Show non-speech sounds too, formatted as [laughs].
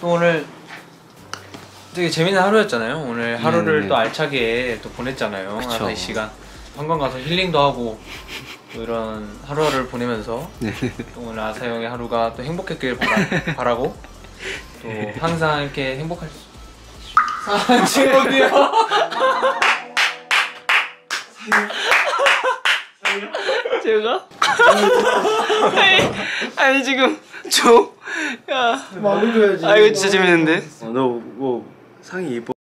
또 오늘 되게 재밌는 하루였잖아요. 오늘 하루를 네. 또 알차게 또 보냈잖아요. 그쵸. 아사 이 시간 관광 가서 힐링도 하고 또 이런 하루하루를 보내면서 네. 또 오늘 아사 형의 하루가 또 행복했길 바라, [laughs] 바라고 또 항상 이렇게 행복할 수. 산책이요. 제가? 아니, 아니 지금 저 야. 마음을 줘야지. 아 이거 진짜 재밌는데. 어, 너뭐 상이 이뻐.